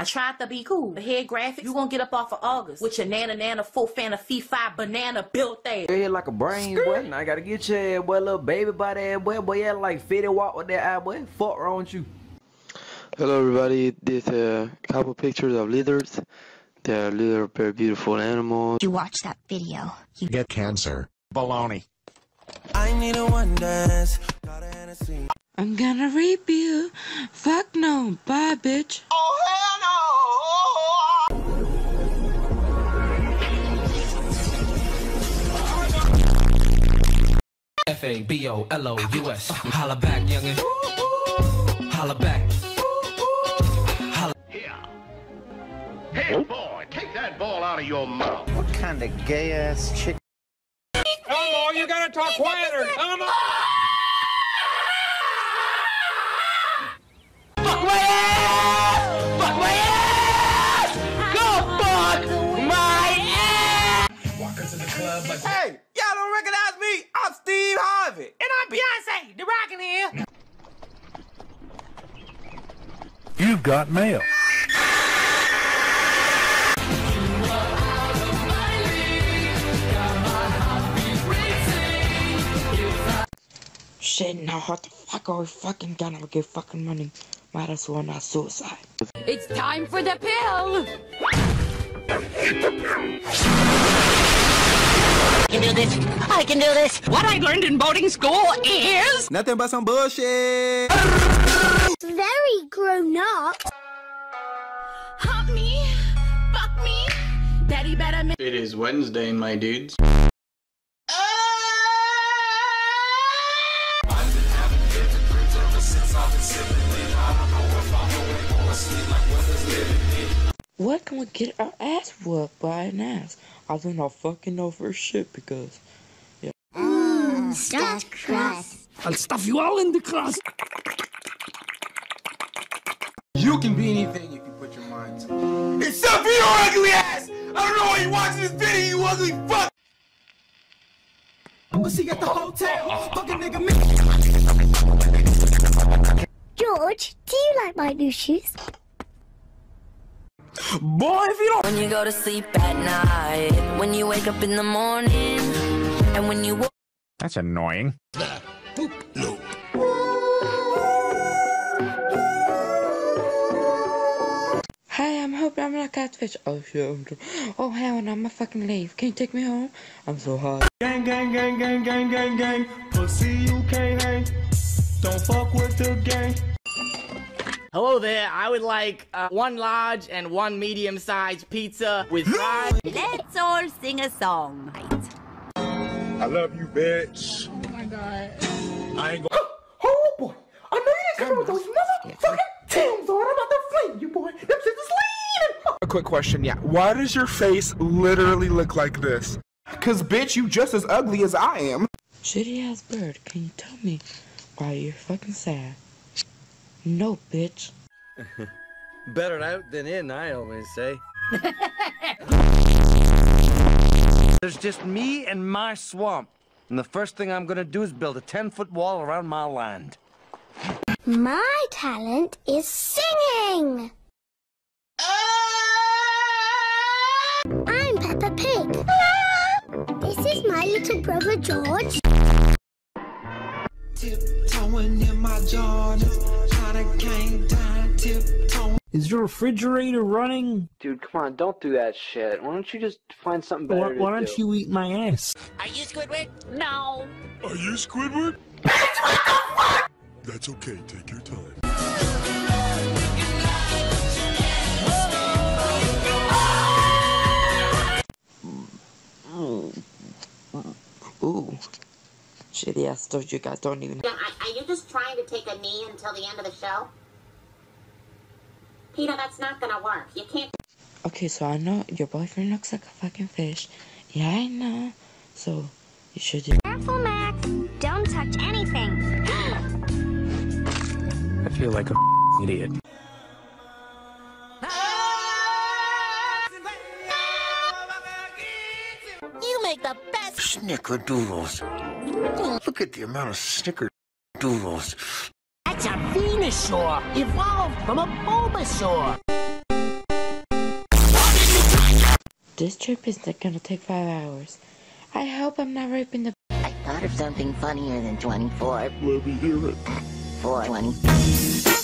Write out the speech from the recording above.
I tried to be cool. The head graphics, you gonna get up off of August with your nana nana full fan of fee fi banana built there. Your head like a brain, boy. Now I gotta get your head, boy. Little baby body ass, boy. Boy, yeah, like fitted walk with that eye, boy. Fuck wrong with you. Hello everybody, this a couple pictures of lizards. They're little very beautiful animals. You watch that video. You get cancer. Baloney. I need a one dance. Got a Hennessy. I'm gonna rape you. Fuck no. Bye, bitch. Oh, F A B O L O U S. Ah. Holla back, youngin'. Holla back. Holla. Here. Hey, boy, take that ball out of your mouth. What kind of gay ass chick? Elmo, you gotta talk quieter. Elmo. Fuck my ass! Fuck my ass! Go fuck my ass! Walk into the club like. Hey, y'all don't recognize me? I'm Steve Harvey. And I'm Beyonce, the rockin' here. You've got mail. Shit, now what the fuck are we fucking gonna get fucking money? Might as well not suicide. It's time for the pill! I can do this. I can do this. What I learned in boarding school is Nothing but some bullshit. Very grown up. Hop me, fuck me, daddy better make It is Wednesday, my dudes. What can we get our ass whooped by an ass? I do not know fucking know for shit because. Yeah. Mmm, stuffed crust. I'll stuff you all in the crust. You can be anything if you put your mind to it. Except for your ugly ass! I don't know why you're watching this video, you ugly fuck! I'ma see you at the hotel. Fucking nigga me. George, do you like my new shoes? Boy, if you don't. When you go to sleep at night, when you wake up in the morning, and when you walk. That's annoying. Hey, I'm hoping I'm not catfish. Oh shit. I'm tr- oh hell no, I'm a fucking leave. Can you take me home? I'm so hot. Gang, gang, gang, gang, gang, gang, gang. Pussy, you can't hang. Don't fuck with the gang. Hello there. I would like uh, one large and one medium-sized pizza with fries. Let's all sing a song. I love you, bitch. Oh my god. I ain't gonna. Oh boy, I know you didn't come with those motherfucking Tim's on. I'm about to flame you, boy. Them shit is leaning. A quick question, yeah. Why does your face literally look like this? Cause bitch, you just as ugly as I am. Shitty ass bird, can you tell me why you're fucking sad? No, bitch. Better out than in, I always say. There's just me and my swamp. And the first thing I'm gonna do is build a 10 foot wall around my land. My talent is singing. I'm Peppa Pig. This is my little brother George. Tiptoeing in my Jordans. Try to gang down. Tiptoeing. Is your refrigerator running? Dude, come on, don't do that shit. Why don't you just find something better Why, to why don't do? you eat my ass? Are you Squidward? No. Are you Squidward? That's okay, take your time. Ooh. Shitty ass told you guys don't even. Are, are you just trying to take a knee until the end of the show? Peter, that's not gonna work. You can't. Okay, so I know your boyfriend looks like a fucking fish. Yeah, I know. So you should do. Careful, Max. Don't touch anything. I feel like a idiot. You make the best. Snickerdoodles. Look at the amount of that's a Venusaur, evolved from a Bulbasaur. This trip is gonna take five hours. I hope I'm not raping the. I thought of something funnier than 24. will me hear it. 420.